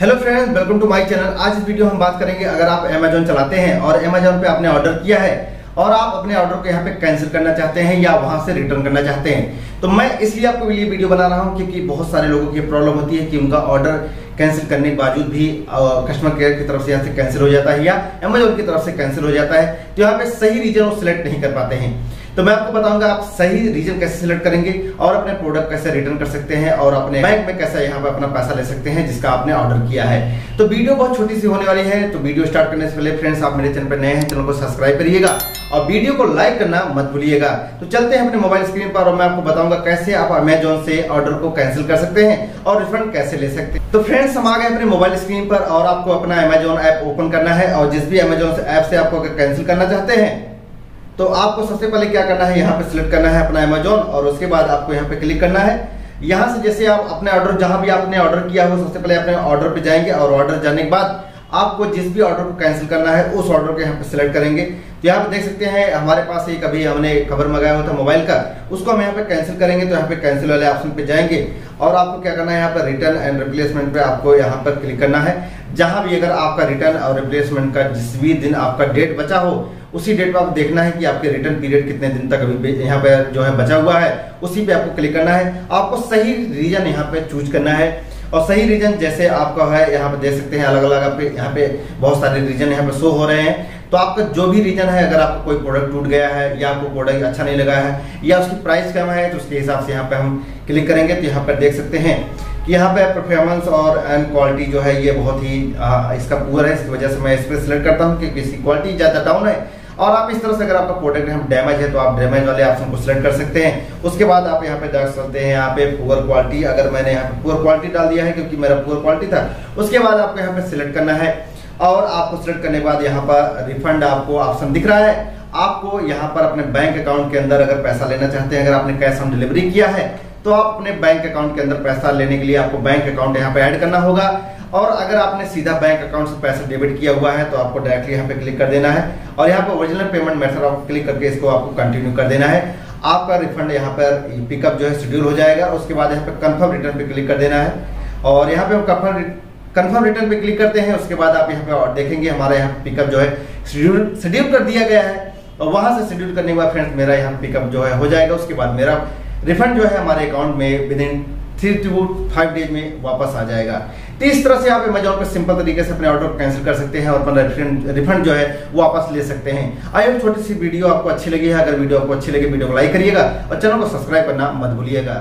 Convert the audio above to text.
Hello friends welcome to my channel आज इस video हम बात करेंगे अगर आप अमेजोन चलाते हैं और अमेजोन पे आपने ऑर्डर किया है और आप अपने ऑर्डर को यहाँ पे कैंसिल करना चाहते हैं या वहाँ से रिटर्न करना चाहते हैं तो मैं इसलिए आपको ये वीडियो बना रहा हूँ क्योंकि बहुत सारे लोगों की प्रॉब्लम होती है कि उनका ऑर्डर कैंसिल करने के बावजूद भी कस्टमर केयर की तरफ़ से यहाँ से कैंसिल हो जाता है या अमेजोन की तरफ़ से कैंसिल हो जाता है तो यहाँ पे सही रीजन वो सिलेक्ट नहीं कर पाते हैं। तो मैं आपको बताऊँगा आप सही रीजन कैसे सिलेक्ट करेंगे और अपने प्रोडक्ट कैसे रिटर्न कर सकते हैं और अपने बैंक में कैसे यहाँ पर अपना पैसा ले सकते हैं जिसका आपने ऑर्डर किया है। तो वीडियो बहुत छोटी सी होने वाली है तो वीडियो स्टार्ट करने से पहले फ्रेंड्स आप मेरे चैनल पर नए हैं चैनल को सब्सक्राइब करिएगा और वीडियो को लाइक करना मत भूलिएगा। तो चलते हैं अपने मोबाइल स्क्रीन पर और मैं आपको बताऊँगा कैसे आप अमेजोन से ऑर्डर को कैंसिल कर सकते हैं और रिफंड कैसे ले सकते हैं। तो फ्रेंड्स हम आ गए अपने मोबाइल स्क्रीन पर और आपको अपना अमेजोन ऐप ओपन करना है और जिस भी अमेजोन ऐप से आपको कैंसिल करना चाहते हैं तो आपको सबसे पहले क्या करना है? यहाँ पे सिलेक्ट करना है अपना अमेजोन और उसके बाद आपको यहाँ पे क्लिक करना है। यहाँ से जैसे आप अपने ऑर्डर जहाँ भी आपने ऑर्डर किया हो, सबसे पहले अपने ऑर्डर पे जाएँगे और ऑर्डर जाने के बाद आपको जिस भी ऑर्डर को कैंसिल करना है, उस ऑर्डर को यहाँ पे सिलेक्ट करेंगे। तो यहाँ पे देख सकते हैं, हमारे पास एक अभी हमने खबर मंगाया हुआ था मोबाइल का, उसको हम यहाँ पे कैंसिल करेंगे तो यहाँ पे कैंसिल वाले ऑप्शन पे जाएँगे। और आपको क्या करना है, यहाँ पर रिटर्न एंड रिप्लेसमेंट पे आपको यहाँ पर क्लिक करना है। जहाँ भी अगर आपका रिटर्न और रिप्लेसमेंट का जिस भी दिन आपका डेट बचा हो उसी डेट पर आपको देखना है कि आपके रिटर्न पीरियड कितने दिन तक अभी यहाँ पे जो है बचा हुआ है। उसी पे आपको क्लिक करना है। आपको सही रीजन यहाँ पे चूज़ करना है। और सही रीजन जैसे आपका है यहाँ पे देख सकते हैं अलग अलग आपके यहाँ पे बहुत सारे रीजन यहाँ पे शो हो रहे हैं। तो आपका जो भी रीजन है अगर आपको कोई प्रोडक्ट टूट गया है या आपको प्रोडक्ट अच्छा नहीं लगा है या उसकी प्राइस कम है तो उसके हिसाब से यहाँ पे हम क्लिक करेंगे। तो यहाँ पर देख सकते हैं कि यहाँ पे परफॉर्मेंस और एंड क्वालिटी जो है ये बहुत ही आ, इसका पुअर है। इसकी वजह से मैं इस पर सिलेक्ट करता हूँ क्योंकि इसकी क्वालिटी ज़्यादा डाउन है और आप इस तरह से अगर आपका प्रोडक्ट हम डैमेज है तो आप डैमेज वाले ऑप्शन को सिलेक्ट कर सकते हैं। उसके बाद आप यहाँ पे देख सकते हैं, यहाँ पे पुअर क्वालिटी अगर मैंने यहाँ पे पुअर क्वालिटी डाल दिया है, क्योंकि मेरा पुअर क्वालिटी था, उसके बाद आपको यहाँ पे सिलेक्ट करना है। और आपको सिलेक्ट करने के बाद यहाँ पर रिफंड आपको ऑप्शन दिख रहा है। आपको यहाँ पर अपने बैंक अकाउंट के अंदर अगर पैसा लेना चाहते हैं, अगर आपने कैश ऑन डिलीवरी किया है तो आप अपने बैंक अकाउंट के अंदर पैसा लेने के लिए आपको बैंक अकाउंट यहाँ पे ऐड करना होगा। और अगर आपने सीधा बैंक अकाउंट से पैसा डेबिट किया हुआ है तो आपको डायरेक्टली यहाँ पे क्लिक कर देना है। और यहाँ पे ओरिजिनल पेमेंट मेथड आप क्लिक करके इसको आपको कंटिन्यू कर देना है। आपका रिफंड यहाँ पर पिकअप जो है शेड्यूल हो जाएगा। उसके बाद यहाँ पे कंफर्म रिटर्न पे क्लिक कर देना है। और यहाँ पे कंफर्म कंफर्म रिटर्न पे क्लिक करते हैं। उसके बाद आप यहाँ पे और देखेंगे हमारे यहाँ पिकअप जो है शेड्यूल शेड्यूल कर दिया गया है। और वहाँ से शेड्यूल करने के बाद फ्रेंड्स मेरा यहाँ पिकअप जो है हो जाएगा। उसके बाद मेरा रिफंड जो है हमारे अकाउंट में within three two five days में वापस आ जाएगा। तो इस तरह से आप अमेजोन पर सिंपल तरीके से अपने ऑर्डर को कैंसिल कर सकते हैं और अपना रिफंड जो है वो वापस ले सकते हैं। आई होप छोटी सी वीडियो आपको अच्छी लगी है। अगर वीडियो आपको अच्छी लगी, वीडियो को लाइक करिएगा और चैनल को सब्सक्राइब करना मत भूलिएगा।